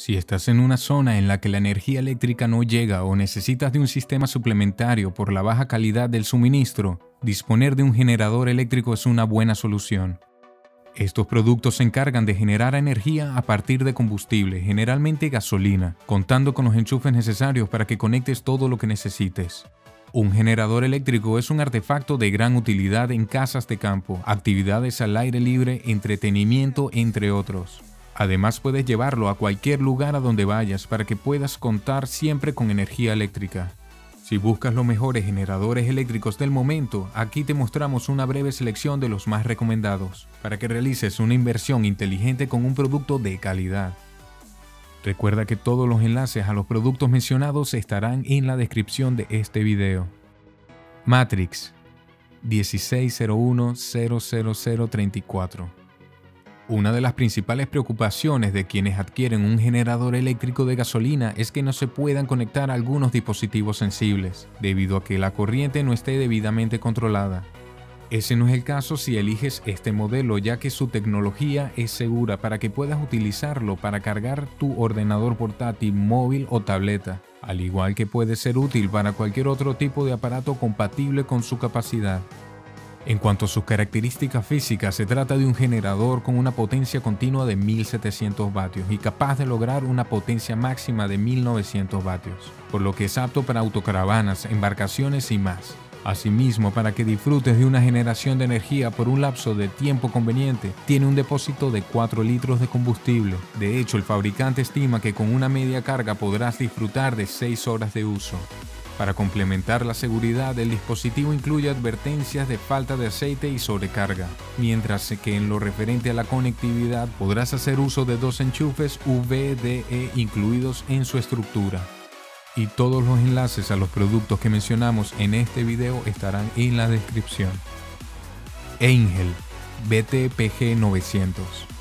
Si estás en una zona en la que la energía eléctrica no llega o necesitas de un sistema suplementario por la baja calidad del suministro, disponer de un generador eléctrico es una buena solución. Estos productos se encargan de generar energía a partir de combustible, generalmente gasolina, contando con los enchufes necesarios para que conectes todo lo que necesites. Un generador eléctrico es un artefacto de gran utilidad en casas de campo, actividades al aire libre, entretenimiento, entre otros. Además puedes llevarlo a cualquier lugar a donde vayas para que puedas contar siempre con energía eléctrica. Si buscas los mejores generadores eléctricos del momento, aquí te mostramos una breve selección de los más recomendados, para que realices una inversión inteligente con un producto de calidad. Recuerda que todos los enlaces a los productos mencionados estarán en la descripción de este video. Matrix 1601 Una de las principales preocupaciones de quienes adquieren un generador eléctrico de gasolina es que no se puedan conectar algunos dispositivos sensibles, debido a que la corriente no esté debidamente controlada. Ese no es el caso si eliges este modelo ya que su tecnología es segura para que puedas utilizarlo para cargar tu ordenador portátil, móvil o tableta, al igual que puede ser útil para cualquier otro tipo de aparato compatible con su capacidad. En cuanto a sus características físicas, se trata de un generador con una potencia continua de 1700 vatios y capaz de lograr una potencia máxima de 1900 vatios, por lo que es apto para autocaravanas, embarcaciones y más. Asimismo, para que disfrutes de una generación de energía por un lapso de tiempo conveniente, tiene un depósito de 4 litros de combustible. De hecho, el fabricante estima que con una media carga podrás disfrutar de 6 horas de uso. Para complementar la seguridad, el dispositivo incluye advertencias de falta de aceite y sobrecarga, mientras que en lo referente a la conectividad podrás hacer uso de dos enchufes VDE incluidos en su estructura. Y todos los enlaces a los productos que mencionamos en este video estarán en la descripción. Angel BTPG 900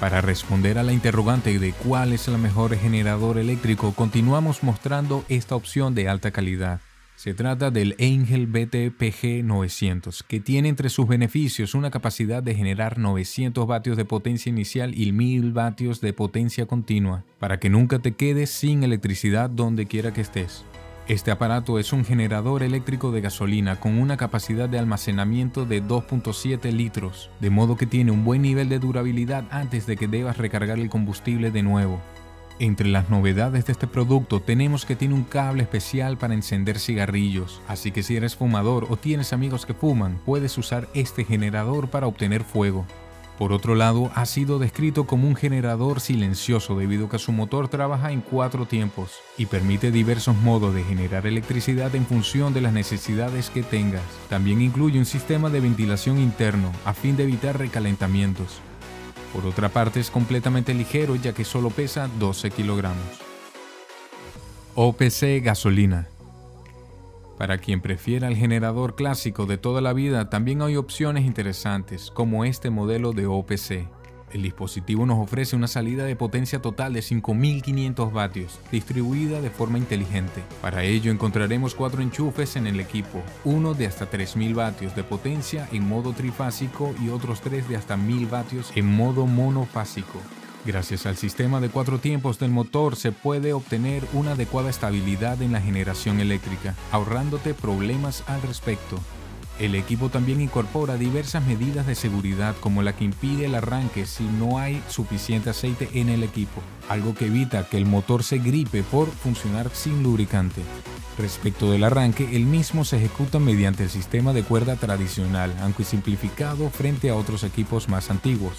Para responder a la interrogante de cuál es el mejor generador eléctrico, continuamos mostrando esta opción de alta calidad. Se trata del Angel BTPG 900, que tiene entre sus beneficios una capacidad de generar 900 vatios de potencia inicial y 1000 vatios de potencia continua, para que nunca te quedes sin electricidad donde quiera que estés. Este aparato es un generador eléctrico de gasolina con una capacidad de almacenamiento de 2.7 litros, de modo que tiene un buen nivel de durabilidad antes de que debas recargar el combustible de nuevo. Entre las novedades de este producto tenemos que tiene un cable especial para encender cigarrillos, así que si eres fumador o tienes amigos que fuman, puedes usar este generador para obtener fuego. Por otro lado, ha sido descrito como un generador silencioso debido a que su motor trabaja en cuatro tiempos y permite diversos modos de generar electricidad en función de las necesidades que tengas. También incluye un sistema de ventilación interno a fin de evitar recalentamientos. Por otra parte es completamente ligero ya que solo pesa 12 kilogramos. OPC gasolina. Para quien prefiera el generador clásico de toda la vida, también hay opciones interesantes, como este modelo de OPC. El dispositivo nos ofrece una salida de potencia total de 5500 vatios, distribuida de forma inteligente. Para ello encontraremos cuatro enchufes en el equipo, uno de hasta 3000 vatios de potencia en modo trifásico y otros tres de hasta 1000 vatios en modo monofásico. Gracias al sistema de cuatro tiempos del motor se puede obtener una adecuada estabilidad en la generación eléctrica, ahorrándote problemas al respecto. El equipo también incorpora diversas medidas de seguridad como la que impide el arranque si no hay suficiente aceite en el equipo, algo que evita que el motor se gripe por funcionar sin lubricante. Respecto del arranque, el mismo se ejecuta mediante el sistema de cuerda tradicional, aunque simplificado frente a otros equipos más antiguos.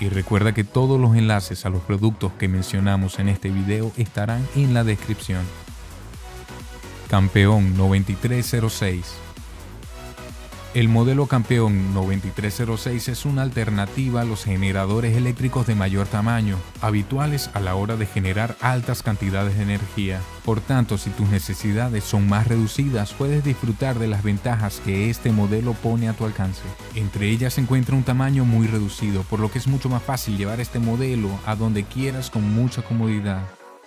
Y recuerda que todos los enlaces a los productos que mencionamos en este video estarán en la descripción. Campeón 9306 el modelo Campeón 9306 es una alternativa a los generadores eléctricos de mayor tamaño, habituales a la hora de generar altas cantidades de energía. Por tanto, si tus necesidades son más reducidas, puedes disfrutar de las ventajas que este modelo pone a tu alcance. Entre ellas se encuentra un tamaño muy reducido, por lo que es mucho más fácil llevar este modelo a donde quieras con mucha comodidad.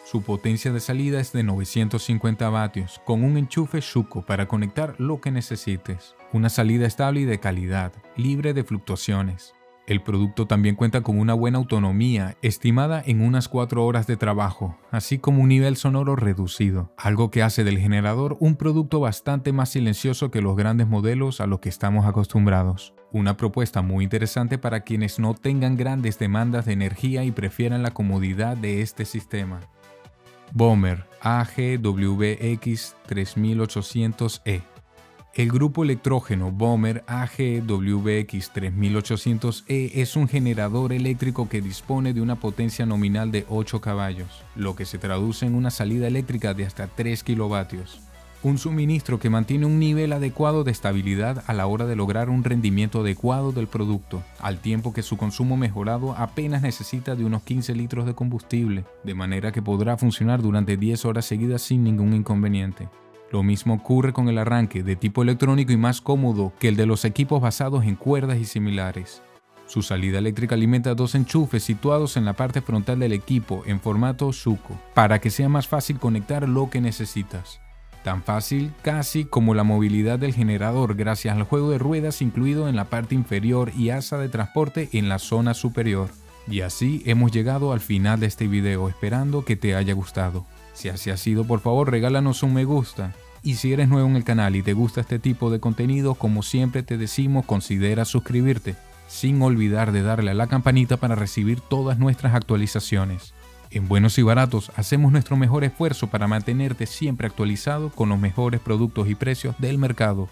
Su potencia de salida es de 950 vatios, con un enchufe Shuko para conectar lo que necesites. Una salida estable y de calidad, libre de fluctuaciones. El producto también cuenta con una buena autonomía, estimada en unas 4 horas de trabajo, así como un nivel sonoro reducido, algo que hace del generador un producto bastante más silencioso que los grandes modelos a los que estamos acostumbrados. Una propuesta muy interesante para quienes no tengan grandes demandas de energía y prefieran la comodidad de este sistema. Bomber AGWX 3800E el grupo electrógeno Bomber AGWX 3800E es un generador eléctrico que dispone de una potencia nominal de 8 caballos, lo que se traduce en una salida eléctrica de hasta 3 kilovatios. Un suministro que mantiene un nivel adecuado de estabilidad a la hora de lograr un rendimiento adecuado del producto, al tiempo que su consumo mejorado apenas necesita de unos 15 litros de combustible, de manera que podrá funcionar durante 10 horas seguidas sin ningún inconveniente. Lo mismo ocurre con el arranque de tipo electrónico y más cómodo que el de los equipos basados en cuerdas y similares. Su salida eléctrica alimenta dos enchufes situados en la parte frontal del equipo en formato Zuko, para que sea más fácil conectar lo que necesitas. Tan fácil casi como la movilidad del generador gracias al juego de ruedas incluido en la parte inferior y asa de transporte en la zona superior. Y así hemos llegado al final de este video esperando que te haya gustado. Si así ha sido, por favor regálanos un me gusta. Y si eres nuevo en el canal y te gusta este tipo de contenido, como siempre te decimos, considera suscribirte, sin olvidar de darle a la campanita para recibir todas nuestras actualizaciones. En Buenos y Baratos hacemos nuestro mejor esfuerzo para mantenerte siempre actualizado con los mejores productos y precios del mercado.